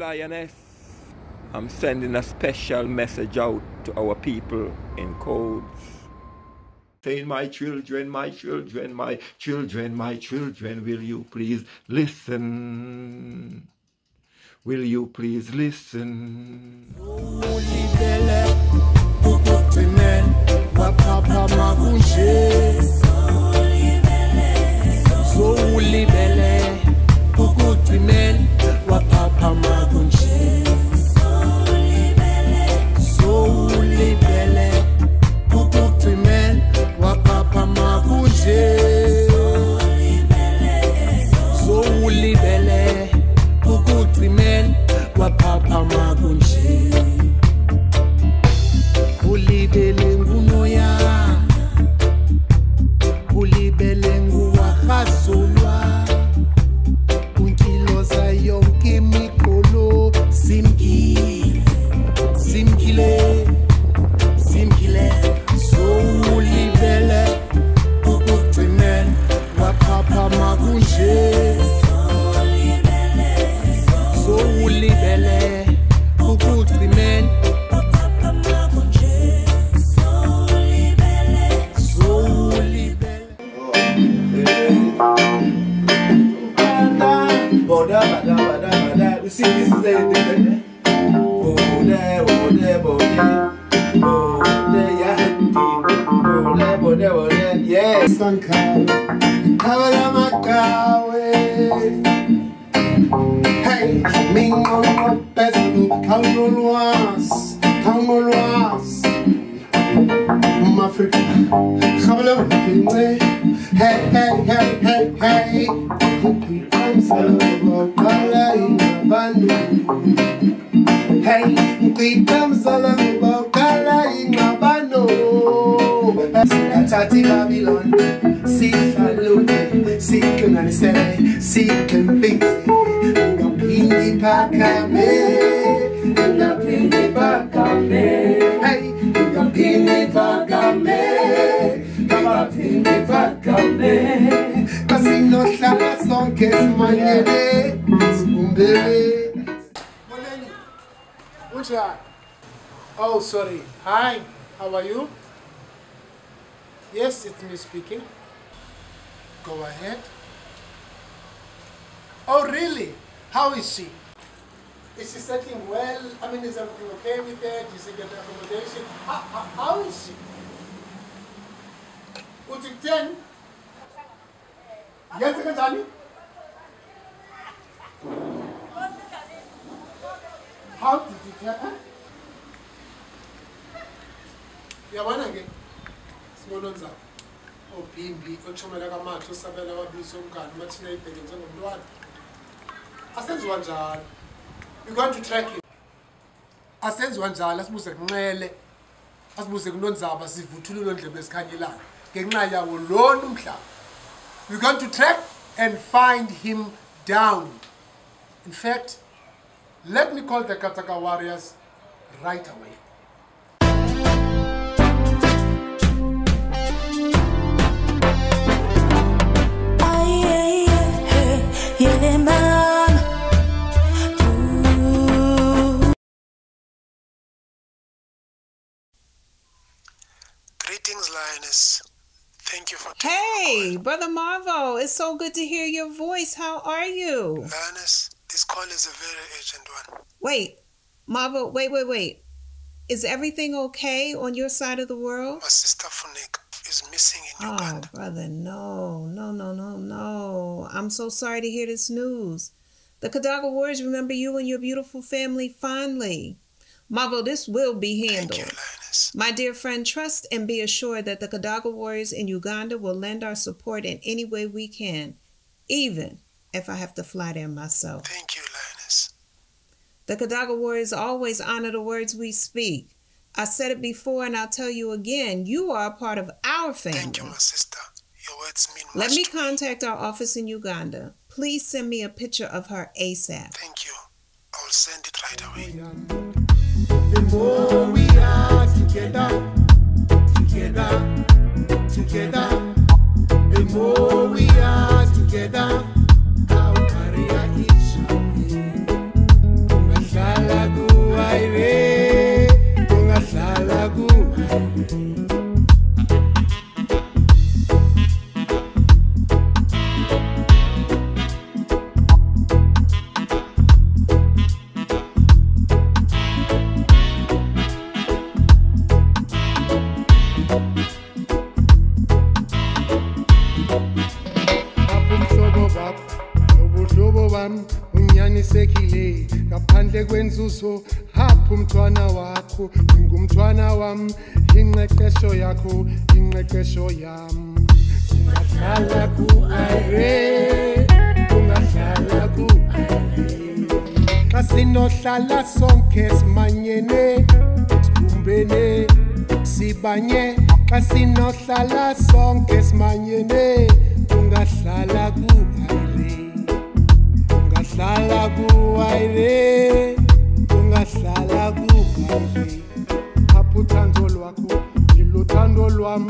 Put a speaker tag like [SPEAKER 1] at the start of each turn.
[SPEAKER 1] Lioness, I'm sending a special message out to our people in codes. Saying, my children, my children, my children, my children, will you please listen? Will you please listen?
[SPEAKER 2] You see, this is the, the, the Boda, boda, boda. Boda, yeah. Boda, boda, boda. Yes.
[SPEAKER 3] sankhawe ikhabela makawe hey minqonqo phezulu khawunolwazi khawunolwazi umafrika khabela mfince hey hey hey hey hey. Ngiqamsalobo qala ingabanu hey ngiqamsalobo qala ingabanu Tati Babylon, sihlalute, sihlanganisele, sihlempise, ngaphindi phakame, ngaphindi phakame, hey, ngaphindi unjani? Oh, sorry. Hi, how are you? Yes, it's me speaking. Go ahead. Oh, really? How is she? Is she settling well? I mean, is everything okay with her? Did she get accommodation? How, how, how is she? Uthi kutheni? Yenze kanjani? How did it happen? Uyabona ke? sibononzaba obhimbi otshomela kamakhe osabela ababiso omngane uma thina ibheke njengomntwana asenziwa njalo we're going to track him asenziwa njalo asibuze kunxele asibuze kunonzaba sivuthule ulondlebe esikhanyelayo. Ngenxa yawo lona umhlaba. We're going to track and find him down. In fact let me call the Kadaga warriors right away
[SPEAKER 4] Lioness. Thank you for
[SPEAKER 5] Hey, Brother Mavo, it's so good to hear your voice. How are you?
[SPEAKER 4] Lioness, this call is a very urgent one.
[SPEAKER 5] Wait, Mavo, wait, wait, wait. Is everything okay on your side of the world?
[SPEAKER 4] My sister Funik is missing in
[SPEAKER 5] Oh,
[SPEAKER 4] Uganda.
[SPEAKER 5] brother, no, no, no, no, no. I'm so sorry to hear this news. The Kadaga Warriors remember you and your beautiful family fondly. Mavo, this will be
[SPEAKER 4] Thank
[SPEAKER 5] handled.
[SPEAKER 4] you,
[SPEAKER 5] My dear friend, trust and be assured that the Kadaga Warriors in Uganda will lend our support in any way we can, even if I have to fly there myself.
[SPEAKER 4] Thank you, Lioness.
[SPEAKER 5] The Kadaga Warriors always honor the words we speak. I said it before and I'll tell you again. You are a part of our family.
[SPEAKER 4] Thank you, my sister. Your words mean
[SPEAKER 5] Let me
[SPEAKER 4] to
[SPEAKER 5] contact our office in Uganda. Please send me a picture of her ASAP.
[SPEAKER 4] Thank you. I will send it right away.
[SPEAKER 3] Together, the more we are together, ngaphandle kwenzuzo hapha umntwana wakho. Ingumntwana wami ingqeqesho yakho ingqeqesho yami. Ungahlala ku-ire ungahlala ku-ire xa sinohlala sonke simanyene sibumbene sibanye. Xa sinohlala sonke simanyene ungahlala ku-ire kuwaire ungahlala kuphi apho uthando lwakho ndiluthando lwam.